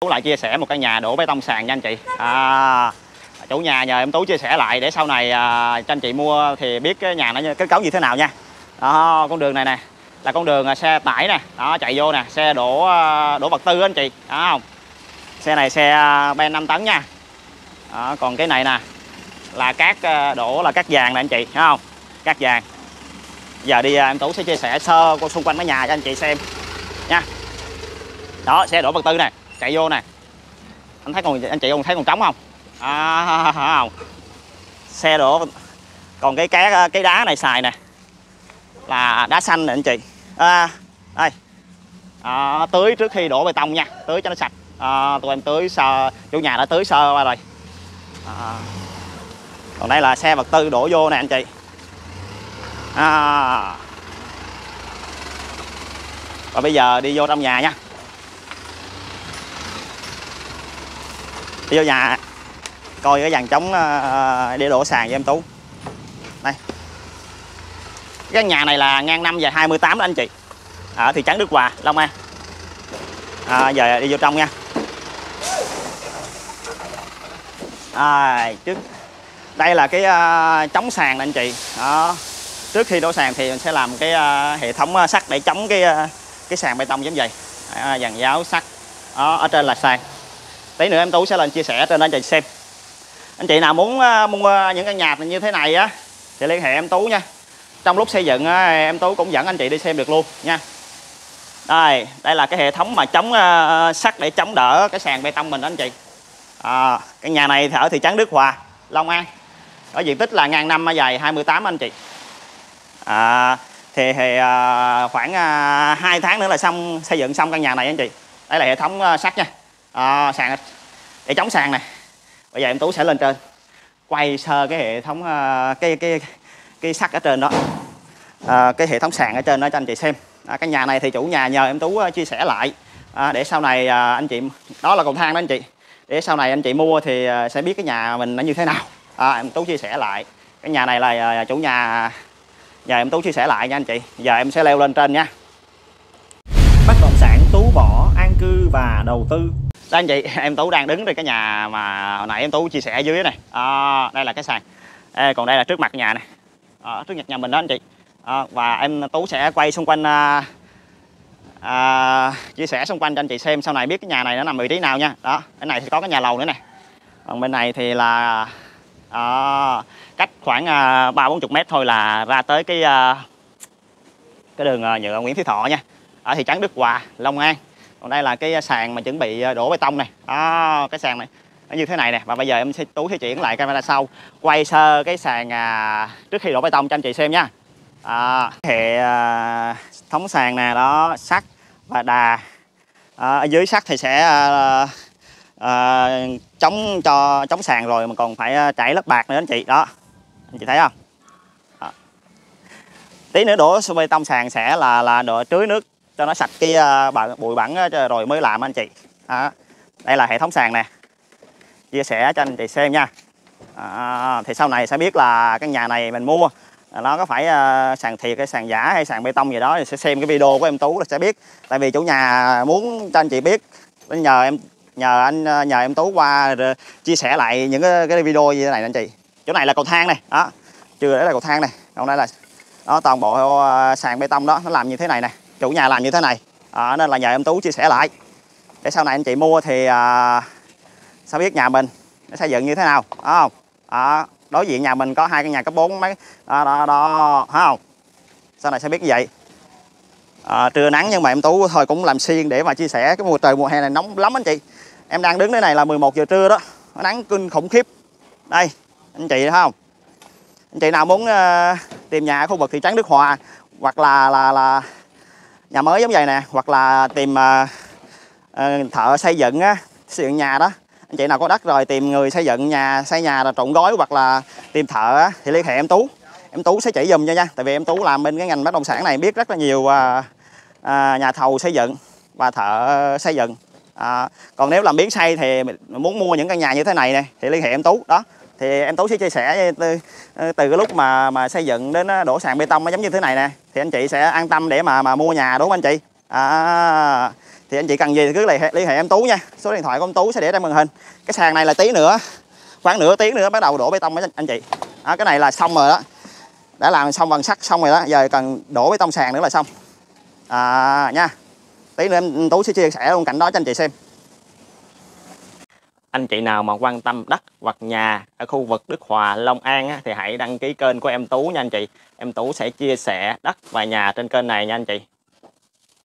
Tú lại chia sẻ một căn nhà đổ bê tông sàn nha anh chị. À, chủ nhà nhờ em Tú chia sẻ lại để sau này à, cho anh chị mua thì biết cái nhà nó kết cấu như thế nào nha. Đó con đường này nè là con đường à, xe tải nè đó chạy vô nè xe đổ à, đổ vật tư anh chị đó không? Xe này xe à, ben 5 tấn nha. Đó, còn cái này nè là cát đổ là cát vàng nè anh chị thấy không? Cát vàng. Giờ đi em Tú sẽ chia sẻ sơ xung quanh cái nhà cho anh chị xem nha. Đó xe đổ vật tư nè chạy vô nè. Anh thấy còn anh chị còn thấy còn trống không? À, không. Xe đổ. Còn cái cái cái đá này xài nè. Là đá xanh nè anh chị. À, đây. À, tưới trước khi đổ bê tông nha. Tưới cho nó sạch. À, tụi em tưới sơ chủ nhà đã tưới sơ qua rồi. À, còn đây là xe vật tư đổ vô nè anh chị. À, và bây giờ đi vô trong nhà nha. Đi vô nhà. Coi cái dàn trống ờ, ờ, để đổ sàn cho em tú. Đây. Cái nhà này là ngang năm và 28 đó anh chị. Ở thị trấn Đức Hòa Long An. À, giờ đi vô trong nha. À, trước. Đây là cái ờ, uh, chống sàn nè anh chị. Đó. Trước khi đổ sàn thì mình sẽ làm cái uh, hệ thống sắt để chống cái uh, cái sàn bê tông giống vậy. À, dàn giáo sắt. Đó, ở trên là sàn tí nữa em tú sẽ lên chia sẻ trên đó anh chị xem. Anh chị nào muốn à, mua à, những căn nhà như thế này á thì liên hệ em tú nha. Trong lúc xây dựng em tú cũng dẫn anh chị đi xem được luôn nha. Đây đây là cái hệ thống mà chống à, sắt để chống đỡ cái sàn bê tông mình đó anh chị. À, cái nhà này thì ở thị trấn Đức Hòa Long An. Có diện tích là ngang năm dài 28 anh chị. À, thì, thì à, khoảng à, 2 tháng nữa là xong xây dựng xong căn nhà này anh chị. Đây là hệ thống à, sắt nha à, sàn để chống sàn này. Bây giờ em tú sẽ lên trên. Quay sơ cái hệ thống ờ, cái cái cái sắt ở trên đó. À, cái hệ thống sàn ở trên đó cho anh chị xem. À, cái nhà này thì chủ nhà nhờ em tú chia sẻ lại. À, để sau này à, anh chị đó là cầu thang đó anh chị. Để sau này anh chị mua thì sẽ biết cái nhà mình nó như thế nào. À, em tú chia sẻ lại. Cái nhà này là chủ nhà nhờ em tú chia sẻ lại nha anh chị. Giờ em sẽ leo lên trên nha. Bất động sản tú võ an cư và đầu tư đây anh chị em tú đang đứng trên cái nhà mà hồi nãy em tú chia sẻ ở dưới này. À, đây là cái sàn. Ê, còn đây là trước mặt nhà này. À, trước mặt nhà mình đó anh chị. À, và em tú sẽ quay xung quanh à, à, chia sẻ xung quanh cho anh chị xem sau này biết cái nhà này nó nằm vị trí nào nha. Đó cái này thì có cái nhà lầu nữa nè. Còn bên này thì là à, cách khoảng à, ba bốn chục mét thôi là ra tới cái à, cái đường à, nhựa Nguyễn Thị Thọ nha. Ở thị trấn Đức Hòa Long An còn đây là cái sàn mà chuẩn bị ờ, đổ bê tông này. Đó cái sàn này nó như thế này nè. Và bây giờ em sẽ tú sẽ chuyển lại camera sau. Quay sơ cái sàn à, trước khi đổ bê tông cho anh chị xem nha. À, hệ à, thống sàn nè đó sắt và đà. À, ở dưới sắt thì sẽ à, à, chống cho chống sàn rồi mà còn phải à, chảy lớp bạc nữa anh chị. Đó anh chị thấy không? Đó. tí nữa đổ bê tông sàn sẽ là là đổ tưới nước cho nó sạch cái uh, bụi bẩn rồi mới làm anh chị. Đó. đây là hệ thống sàn nè. Chia sẻ cho anh chị xem nha. À, thì sau này sẽ biết là căn nhà này mình mua nó có phải uh, sàn thiệt hay sàn giả hay sàn bê tông gì đó thì sẽ xem cái video của em tú là sẽ biết. Tại vì chủ nhà muốn cho anh chị biết nhờ em nhờ anh ờ, nhờ em tú qua chia sẻ lại những cái, cái video như thế này anh chị. Chỗ này là cầu thang này đó. Chưa đấy là cầu thang này còn đây là đó toàn bộ sàn bê tông đó nó làm như thế này này chủ nhà làm như thế này. À, nên là nhờ em tú chia sẻ lại. Để sau này anh chị mua thì à, sao biết nhà mình nó xây dựng như thế nào đó không? À, đối diện nhà mình có hai căn nhà cấp 4 mấy đó, đó, đó không? Sau này sẽ biết như vậy. À, trưa nắng nhưng mà em tú thôi cũng làm xuyên để mà chia sẻ cái mùa trời mùa hè này nóng lắm anh chị. Em đang đứng đây này là 11 giờ trưa đó nó nắng kinh khủng khiếp. Đây anh chị thấy không? Anh chị nào muốn uh, tìm nhà ở khu vực thị trấn Đức Hòa hoặc là là là nhà mới giống vậy nè hoặc là tìm uh, thợ xây dựng á xây dựng nhà đó. Anh chị nào có đất rồi tìm người xây dựng nhà xây nhà là trộn gói hoặc là tìm thợ á, thì liên hệ em tú. Em tú sẽ chỉ dùm cho nha tại vì em tú làm bên cái ngành bất động sản này biết rất là nhiều uh, uh, nhà thầu xây dựng và thợ xây dựng. À, còn nếu làm biến xây thì muốn mua những căn nhà như thế này nè thì liên hệ em tú. Đó thì em tú sẽ chia sẻ từ, ờ, từ cái lúc mà mà xây dựng đến ờ, đổ sàn bê tông nó giống như thế này nè. Thì anh chị sẽ an tâm để mà mà mua nhà đúng không anh chị? À, thì anh chị cần gì thì cứ liên hệ, liên hệ em Tú nha. Số điện thoại của em Tú sẽ để trên màn hình. Cái sàn này là tí nữa khoảng nửa tiếng nữa bắt đầu đổ bê tông với anh chị. À, cái này là xong rồi đó. Đã làm xong bằng sắt xong rồi đó. Giờ cần đổ bê tông sàn nữa là xong. À, nha. Tí nữa em Tú sẽ chia sẻ luôn cảnh đó cho anh chị xem anh chị nào mà quan tâm đất hoặc nhà ở khu vực Đức Hòa, Long An á, thì hãy đăng ký kênh của em Tú nha anh chị. Em Tú sẽ chia sẻ đất và nhà trên kênh này nha anh chị.